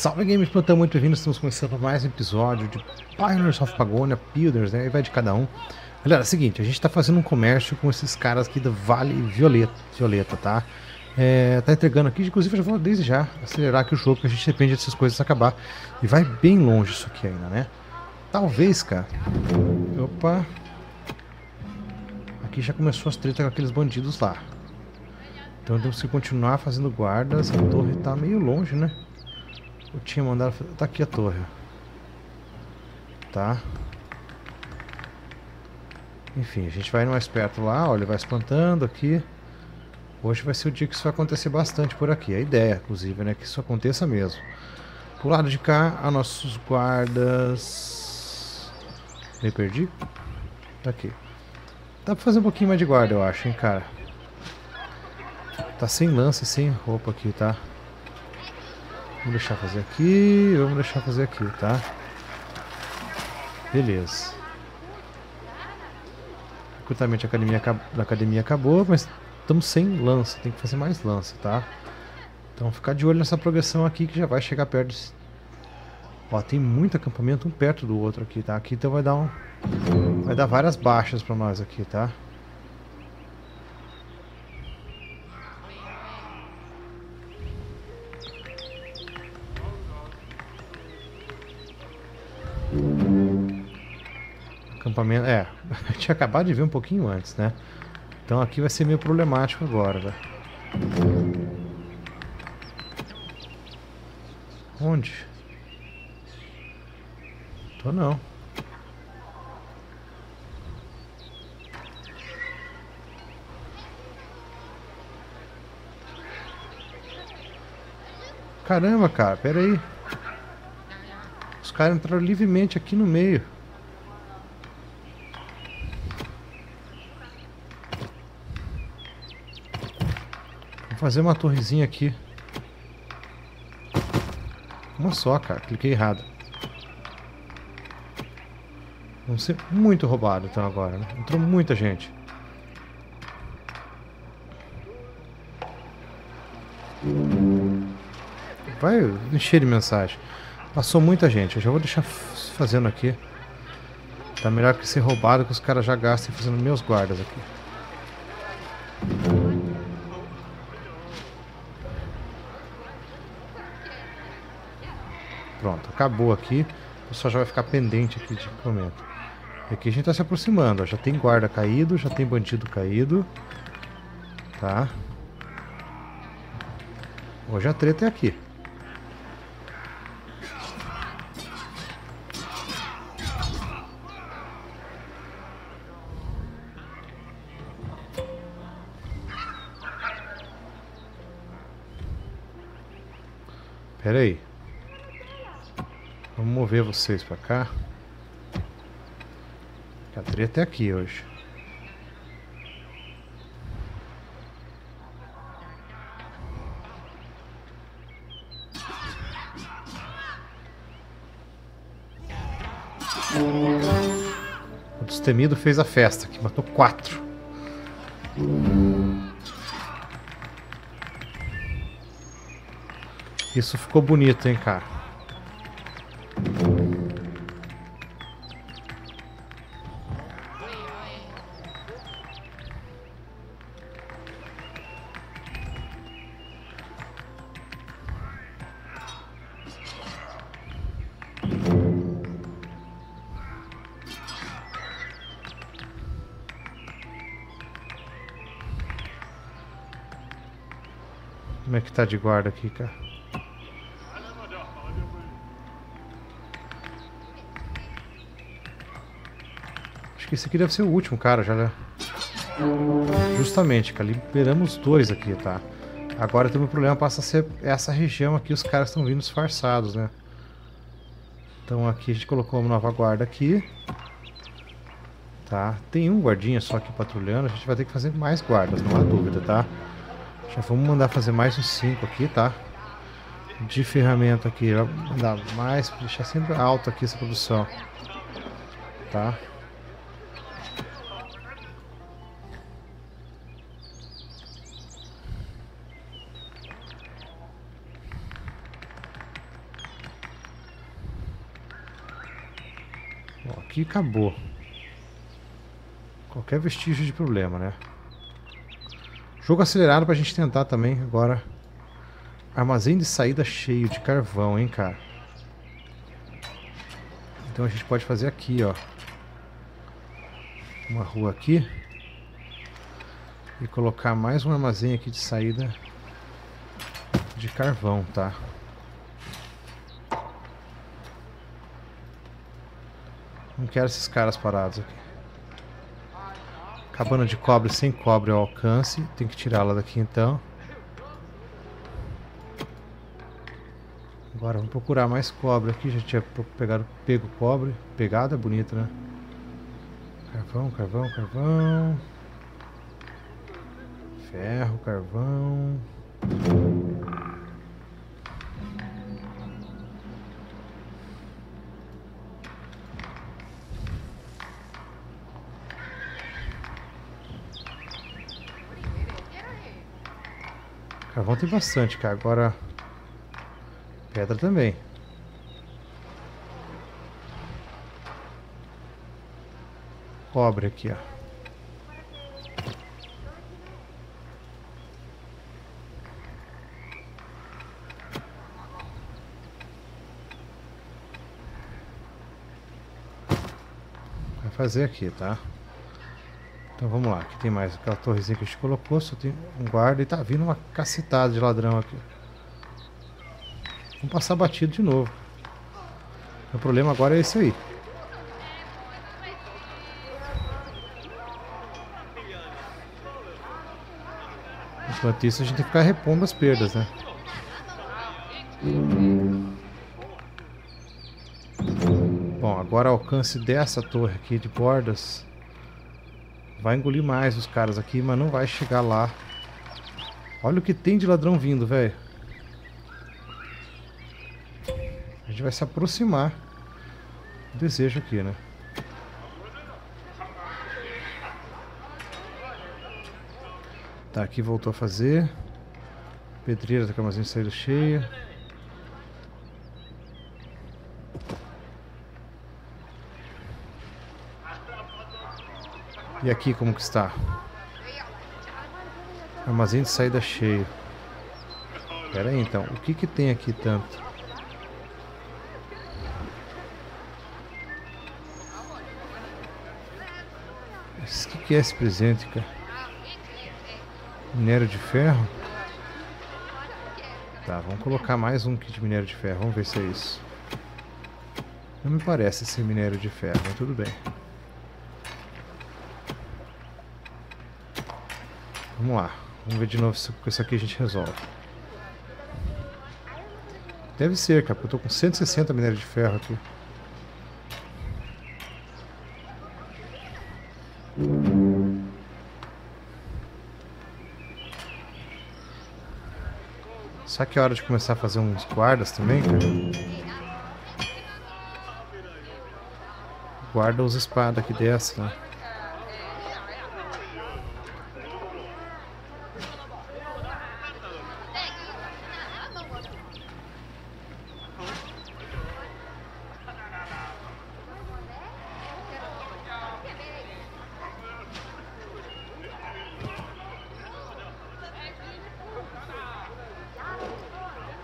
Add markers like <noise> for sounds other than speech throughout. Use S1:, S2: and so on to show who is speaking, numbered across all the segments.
S1: Salve games, plantão, muito bem-vindos. Estamos começando mais um episódio de Pioneers of Pagonia, Builders, né? Aí vai de cada um. Galera, é o seguinte, a gente tá fazendo um comércio com esses caras aqui do Vale Violeta, Violeta tá? É, tá entregando aqui, inclusive eu já vou desde já acelerar aqui o jogo, que a gente depende dessas coisas acabar. E vai bem longe isso aqui ainda, né? Talvez, cara. Opa. Aqui já começou as tretas com aqueles bandidos lá. Então temos que continuar fazendo guardas. A torre tá meio longe, né? Eu tinha mandado... Tá aqui a torre. Tá. Enfim, a gente vai mais perto lá, olha, vai espantando aqui. Hoje vai ser o dia que isso vai acontecer bastante por aqui. A ideia, inclusive, né, que isso aconteça mesmo. Pro lado de cá, a nossos guardas... Me perdi? Tá aqui. Dá pra fazer um pouquinho mais de guarda, eu acho, hein, cara. Tá sem lance, sem roupa aqui, tá? Vamos deixar fazer aqui, vamos deixar fazer aqui, tá? Beleza. Recrutamento da academia, da academia acabou, mas estamos sem lança, tem que fazer mais lança, tá? Então ficar de olho nessa progressão aqui que já vai chegar perto. Ó, tem muito acampamento um perto do outro aqui, tá? Aqui então vai dar um... Vai dar várias baixas pra nós aqui, tá? Acampamento. É, eu <laughs> tinha acabado de ver um pouquinho antes, né? Então aqui vai ser meio problemático agora, velho. Onde? Tô não. Caramba, cara, pera aí. Os caras entraram livremente aqui no meio. Fazer uma torrezinha aqui. Uma só, cara. Cliquei errado. Vamos ser muito roubado então agora, né? Entrou muita gente. Vai encher de mensagem. Passou muita gente. Eu já vou deixar fazendo aqui. Tá melhor que ser roubado que os caras já gastem fazendo meus guardas aqui. Pronto, acabou aqui. O pessoal já vai ficar pendente aqui de equipamento. E aqui a gente está se aproximando. Ó. Já tem guarda caído, já tem bandido caído. Tá. Hoje a treta é aqui. Pera aí. Vamos mover vocês pra cá. A treta é aqui hoje. O destemido fez a festa, que matou quatro. Isso ficou bonito, hein, cara. Como é que tá de guarda aqui, cara? Acho que esse aqui deve ser o último, cara, já, né? Justamente, cara, liberamos dois aqui, tá? Agora tem um problema, passa a ser essa região aqui, os caras estão vindo disfarçados, né? Então aqui a gente colocou uma nova guarda aqui. Tá? Tem um guardinha só aqui patrulhando, a gente vai ter que fazer mais guardas, não há dúvida, tá? Já vamos mandar fazer mais uns 5 aqui, tá? De ferramenta aqui, mandar mais, deixar sempre alto aqui essa produção, tá? Aqui acabou. Qualquer vestígio de problema, né? Jogo acelerado pra gente tentar também agora. Armazém de saída cheio de carvão, hein, cara. Então a gente pode fazer aqui, ó. Uma rua aqui. E colocar mais um armazém aqui de saída de carvão, tá? Não quero esses caras parados aqui. Cabana de cobre sem cobre ao alcance. Tem que tirá-la daqui então. Agora vamos procurar mais cobre aqui. Já tinha pegado, pego cobre. Pegada bonita, né? Carvão, carvão, carvão. Ferro, carvão. Carvão tem bastante, cara. Agora. Pedra também. Cobre aqui, ó. Vai fazer aqui, tá? Então vamos lá, aqui tem mais aquela torrezinha que a gente colocou, só tem um guarda e tá vindo uma cacetada de ladrão aqui. Vamos passar batido de novo. O problema agora é esse aí. Enquanto isso a gente tem que ficar repondo as perdas, né? Bom, agora alcance dessa torre aqui de bordas Vai engolir mais os caras aqui, mas não vai chegar lá. Olha o que tem de ladrão vindo, velho. A gente vai se aproximar do desejo aqui, né? Tá, aqui voltou a fazer. Pedreira da camazinha saindo cheia. E aqui como que está? Armazém de saída cheio. Pera aí então, o que que tem aqui tanto? O que, que é esse presente, cara? Minério de ferro? Tá, vamos colocar mais um kit de minério de ferro. Vamos ver se é isso. Não me parece ser minério de ferro, mas tudo bem. Vamos lá. Vamos ver de novo se com isso aqui a gente resolve. Deve ser, cara, porque eu tô com 160 minério de ferro aqui. Será que é hora de começar a fazer uns guardas também, cara? Guarda os espadas aqui dessa, né?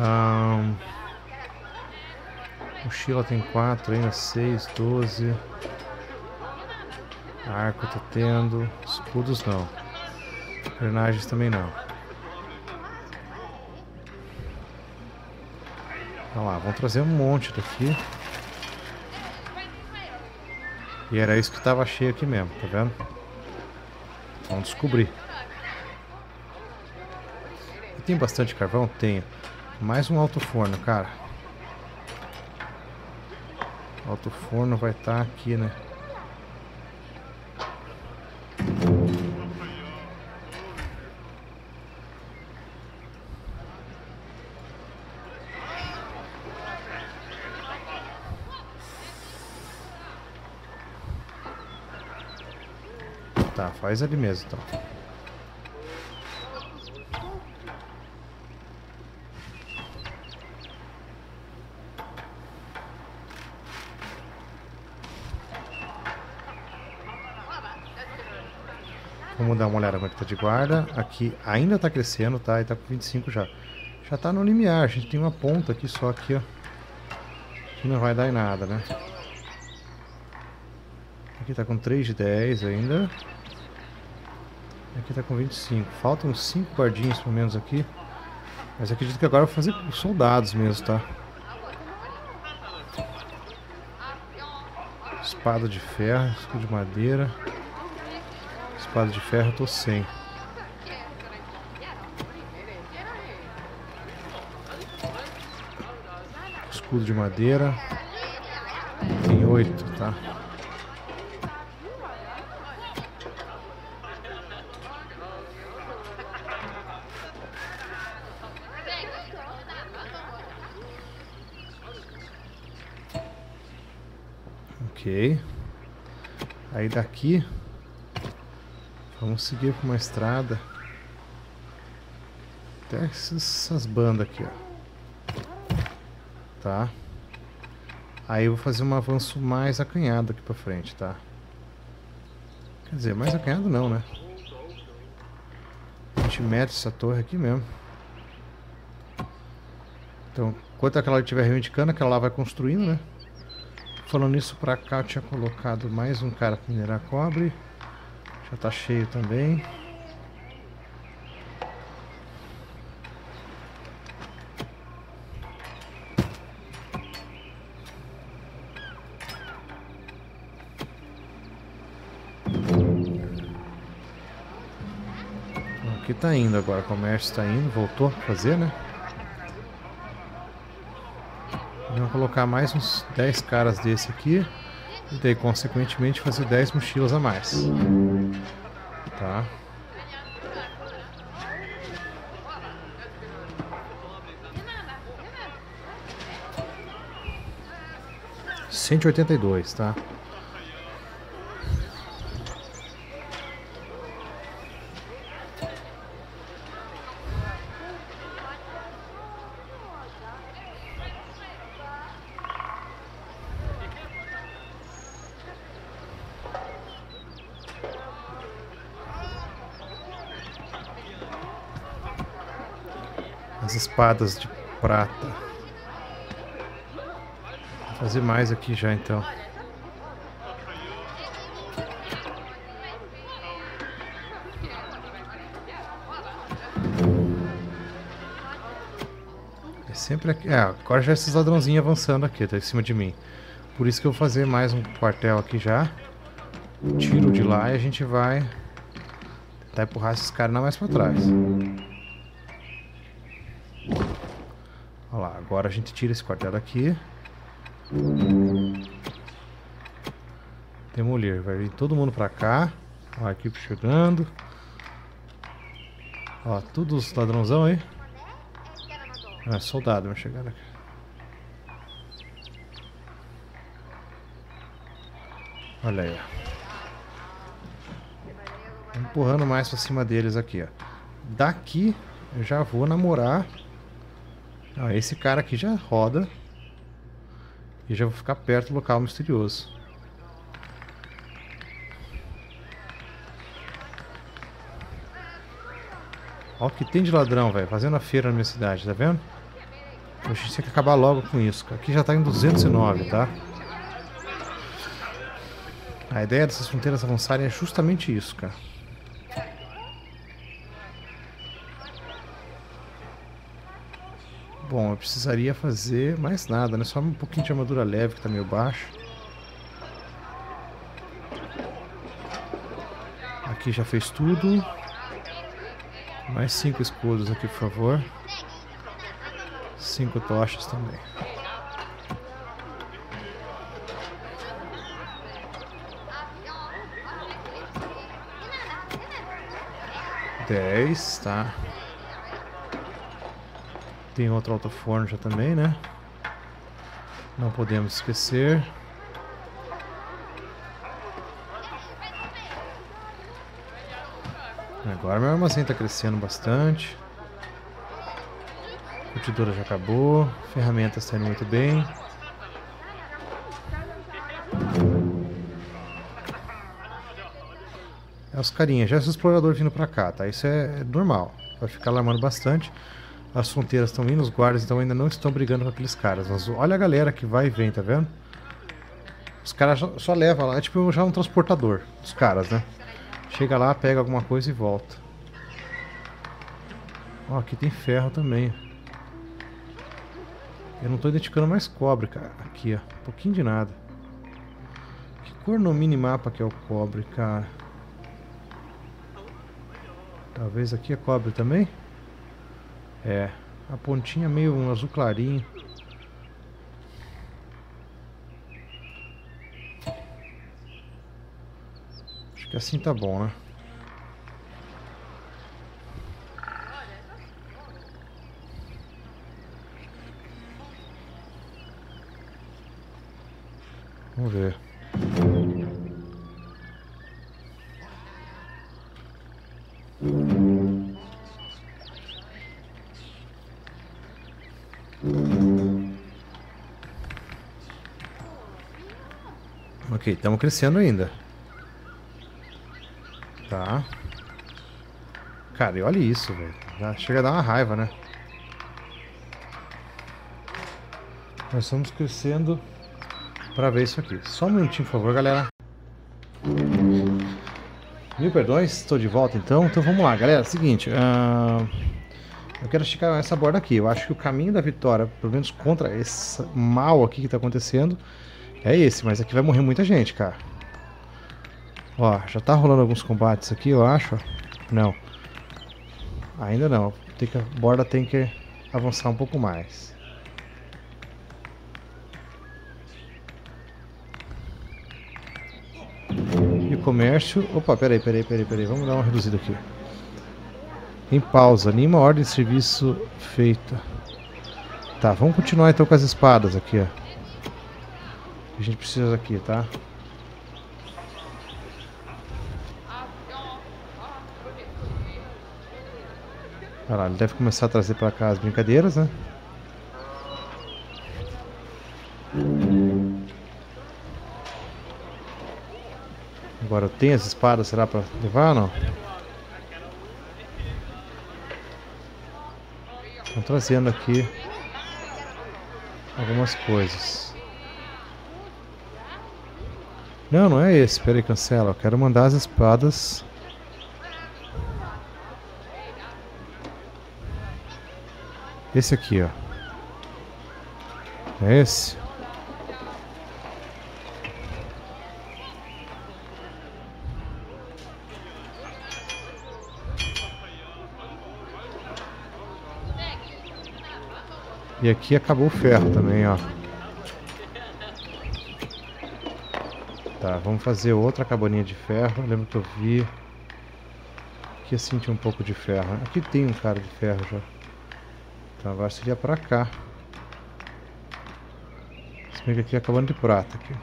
S1: Um, mochila tem 4 ainda, 6, 12. Arco tá tendo. Escudos não. Engrenagens também não. Olha lá, vamos trazer um monte daqui. E era isso que estava cheio aqui mesmo, tá vendo? Vamos descobrir. Tem bastante carvão? Tenho. Mais um alto forno, cara. Alto forno vai estar tá aqui, né? Tá, faz ali mesmo, então. Dar uma olhada como é que tá de guarda. Aqui ainda tá crescendo, tá? E tá com 25 já. Já tá no limiar. A gente tem uma ponta aqui só aqui, ó. Que não vai dar em nada, né? Aqui tá com 3 de 10 ainda. Aqui tá com 25. Faltam 5 guardinhas pelo menos aqui. Mas acredito que agora eu vou fazer soldados mesmo, tá? Espada de ferro, escudo de madeira. Espada de ferro tô sem. Escudo de madeira. Tem oito, tá? Ok. Aí daqui vamos seguir por uma estrada até essas bandas aqui, ó. Tá? Aí eu vou fazer um avanço mais acanhado aqui pra frente, tá? Quer dizer, mais acanhado não, né? A gente mete essa torre aqui mesmo. Então, enquanto aquela estiver reivindicando, aquela lá vai construindo, né? Falando isso pra cá, eu tinha colocado mais um cara para minerar cobre. Já tá cheio também. Aqui tá indo agora, o comércio tá indo, voltou a fazer, né? Vamos colocar mais uns 10 caras desse aqui. E daí, consequentemente, fazer 10 mochilas a mais. Tá? Cento e oitenta e dois, tá? As espadas de prata. Vou fazer mais aqui já então. É sempre aqui. É, agora já esses ladrãozinhos avançando aqui, tá em cima de mim. Por isso que eu vou fazer mais um quartel aqui já. Tiro de lá e a gente vai tentar empurrar esses caras não mais pra trás. Olha lá, agora a gente tira esse quartel daqui. Demolir, vai vir todo mundo pra cá. Ó, a equipe chegando. Ó, todos os ladrãozão aí. Ah, soldado vai chegar aqui. Olha aí, ó. Empurrando mais pra cima deles aqui, ó. Daqui eu já vou namorar ah, esse cara aqui já roda. E já vou ficar perto do local misterioso. Olha o que tem de ladrão, velho. Fazendo a feira na minha cidade, tá vendo? A gente tem que acabar logo com isso. Aqui já tá em 209, tá? A ideia dessas fronteiras avançarem é justamente isso, cara. Bom, eu precisaria fazer mais nada, né? Só um pouquinho de armadura leve que tá meio baixo. Aqui já fez tudo. Mais cinco escudos aqui, por favor. Cinco tochas também. Dez, tá. Tem forno já também, né? Não podemos esquecer. Agora meu armazém está crescendo bastante. Curtidora já acabou. Ferramentas estão indo muito bem. É os carinhas. Já é o explorador vindo pra cá, tá? Isso é normal. Vai ficar alarmando bastante. As fronteiras estão vindo, os guardas então ainda não estão brigando com aqueles caras. Mas olha a galera que vai e vem, tá vendo? Os caras só levam lá, é tipo já um transportador dos caras, né? Chega lá, pega alguma coisa e volta. Ó, aqui tem ferro também. Eu não estou identificando mais cobre, cara. Aqui, ó. Um pouquinho de nada. Que cor no minimapa que é o cobre, cara? Talvez aqui é cobre também? É. A pontinha meio um azul clarinho. Acho que assim tá bom, né? Vamos ver. Ok, estamos crescendo ainda. Tá. Cara, e olha isso, velho. Já chega a dar uma raiva, né? Nós estamos crescendo para ver isso aqui. Só um minutinho, por favor, galera. Mil perdões, estou de volta então. Então vamos lá, galera. Seguinte, uh, eu quero chegar essa borda aqui. Eu acho que o caminho da vitória, pelo menos contra esse mal aqui que está acontecendo, é esse. Mas aqui vai morrer muita gente, cara. Ó, já tá rolando alguns combates aqui, eu acho. Não. Ainda não. Tem que, a borda tem que avançar um pouco mais. comércio. Opa, peraí, peraí, peraí, peraí. Vamos dar uma reduzida aqui. Em pausa. Nenhuma ordem de serviço feita. Tá, vamos continuar então com as espadas aqui, ó. A gente precisa aqui, tá? Olha lá, ele deve começar a trazer pra cá as brincadeiras, né? Agora eu tenho as espadas, será pra levar ou não? Estão trazendo aqui algumas coisas. Não, não é esse. Espera aí, cancela. Eu quero mandar as espadas. Esse aqui, ó. É esse? E aqui acabou o ferro também, ó. Tá, vamos fazer outra cabaninha de ferro. Eu lembro que eu vi. Aqui eu senti um pouco de ferro. Aqui tem um cara de ferro já. Então agora seria pra cá. Se bem que aqui é cabana de prata. Aqui.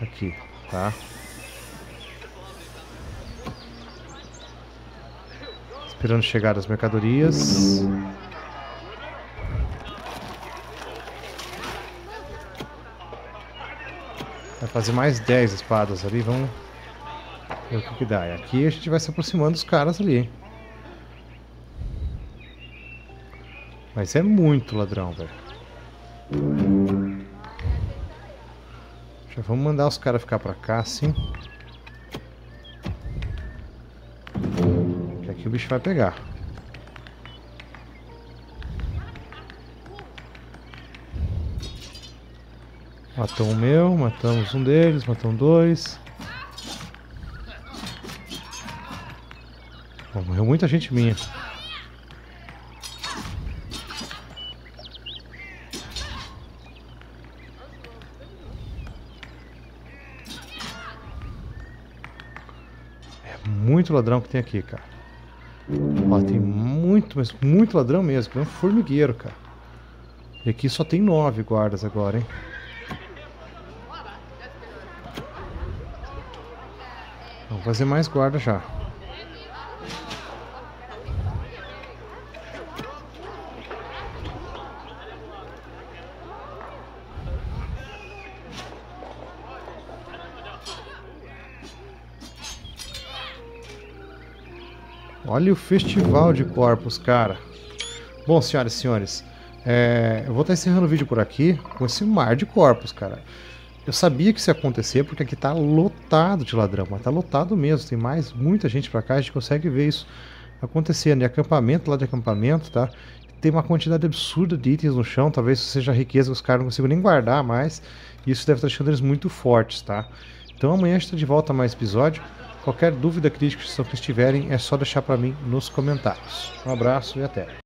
S1: Aqui, tá? Esperando chegar as mercadorias. Fazer mais 10 espadas ali, vamos ver o que, dá. E aqui a gente vai se aproximando dos caras ali. Mas é muito ladrão, velho. Já vamos mandar os caras ficar pra cá, assim. que o bicho vai pegar. Matou um meu, matamos um deles, matamos dois. Bom, morreu muita gente minha. É muito ladrão que tem aqui, cara. Ó, tem muito, mas muito ladrão mesmo. É um formigueiro, cara. E aqui só tem nove guardas agora, hein? fazer mais guarda já. Olha o festival de corpos, cara. Bom, senhoras e senhores, é... eu vou estar encerrando o vídeo por aqui com esse mar de corpos, cara. Eu sabia que isso ia acontecer porque aqui tá lotado de ladrão, mas tá lotado mesmo. Tem mais, muita gente pra cá, a gente consegue ver isso acontecendo. E acampamento lá de acampamento, tá? Tem uma quantidade absurda de itens no chão, talvez seja riqueza que os caras não consigam nem guardar mais. E isso deve estar deixando eles muito fortes, tá? Então amanhã a gente tá de volta a mais episódio. Qualquer dúvida, crítica, que estiverem, é só deixar para mim nos comentários. Um abraço e até.